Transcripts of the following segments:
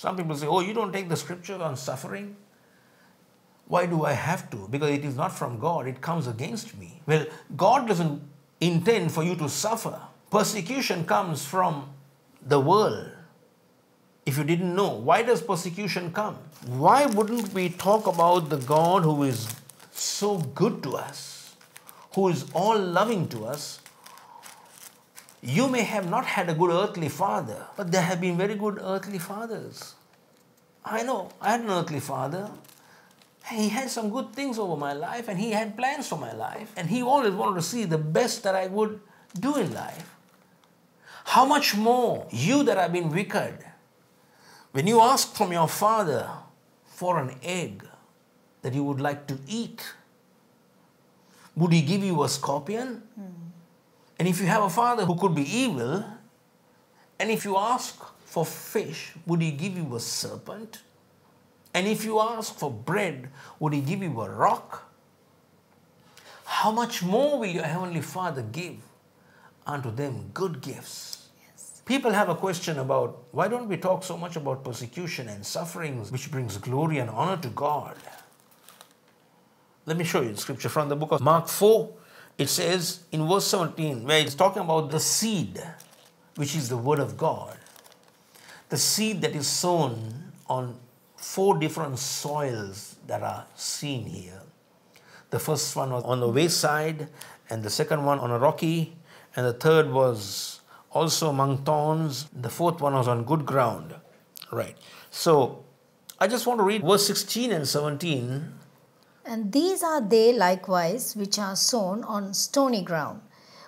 Some people say, Oh, you don't take the scripture on suffering? Why do I have to? Because it is not from God, it comes against me. Well, God doesn't intend for you to suffer. Persecution comes from the world. If you didn't know, why does persecution come? Why wouldn't we talk about the God who is so good to us, who is all loving to us? You may have not had a good earthly father, but there have been very good earthly fathers. I know, I had an earthly father. He had some good things over my life and he had plans for my life. And he always wanted to see the best that I would do in life. How much more you that have been wicked, when you ask from your father for an egg that you would like to eat, would he give you a scorpion? Hmm. And if you have a father who could be evil, and if you ask for fish, would he give you a serpent? And if you ask for bread, would he give you a rock? How much more will your heavenly Father give unto them good gifts? Yes. People have a question about why don't we talk so much about persecution and sufferings which brings glory and honor to God? Let me show you the scripture from the book of Mark 4. It says in verse 17, where it's talking about the seed, which is the word of God. The seed that is sown on four different soils that are seen here. The first one was on the wayside, and the second one on a rocky, and the third was also among thorns. The fourth one was on good ground. Right. So I just want to read verse 16 and 17 And these are they likewise which are sown on stony ground,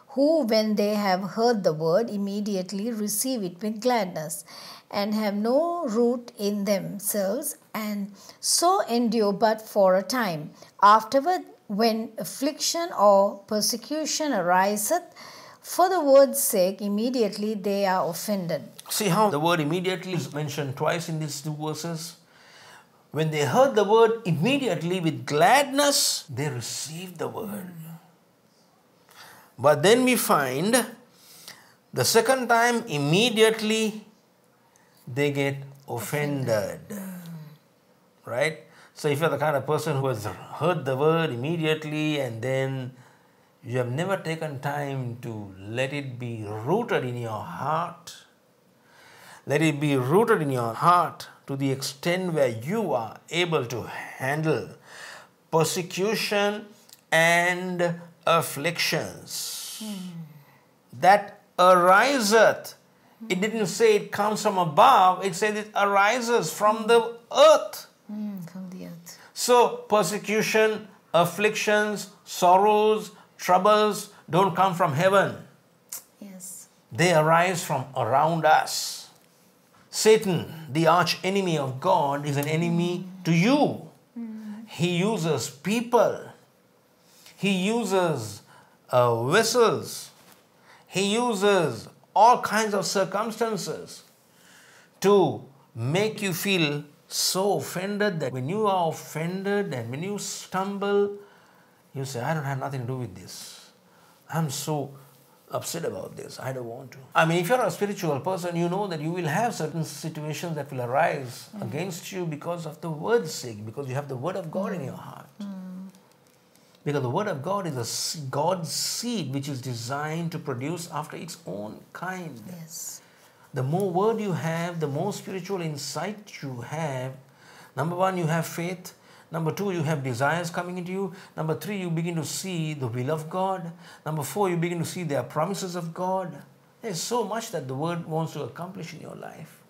who, when they have heard the word, immediately receive it with gladness, and have no root in themselves, and so endure but for a time. Afterward, when affliction or persecution ariseth, for the word's sake, immediately they are offended. See how the word immediately is mentioned twice in these two verses? When they heard the word immediately with gladness, they received the word. But then we find the second time, immediately they get offended. Right? So if you're the kind of person who has heard the word immediately and then you have never taken time to let it be rooted in your heart, let it be rooted in your heart to the extent where you are able to handle persecution and afflictions that ariseth. It didn't say it comes from above, it said it arises from the earth. Mm, from the earth. So, persecution, afflictions, sorrows, troubles don't come from heaven, Yes. they arise from around us. Satan, the arch enemy of God, is an enemy to you. He uses people, he uses uh, vessels, he uses all kinds of circumstances to make you feel so offended that when you are offended and when you stumble, you say, I don't have nothing to do with this. I'm so upset about this. I don't want to. I mean, if you're a spiritual person, you know that you will have certain situations that will arise mm. against you because of the word's sake, because you have the word of God in mm. your heart. Mm. Because the word of God is a God's seed which is designed to produce after its own kind. Yes. The more word you have, the more spiritual insight you have. Number one, you have faith. Number two, you have desires coming into you. Number three, you begin to see the will of God. Number four, you begin to see the promises of God. There's so much that the word wants to accomplish in your life.